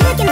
kicking